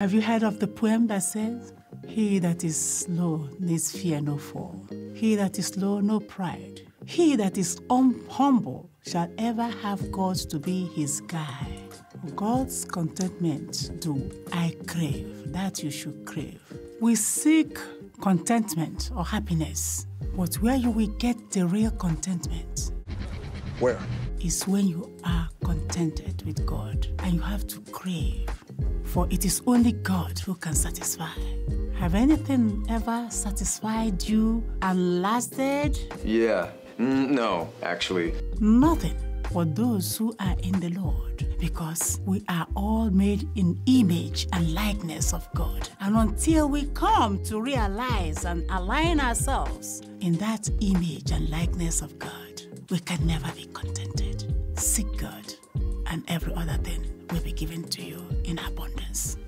Have you heard of the poem that says, He that is slow needs fear no fall. He that is slow, no pride. He that is um, humble shall ever have God to be his guide. God's contentment do I crave, that you should crave. We seek contentment or happiness, but where you will get the real contentment Where? is when you are contented with God and you have to crave, for it is only God who can satisfy. Have anything ever satisfied you and lasted? Yeah. No, actually. Nothing for those who are in the Lord, because we are all made in image and likeness of God. And until we come to realize and align ourselves in that image and likeness of God, we can never be contented. And every other thing will be given to you in abundance.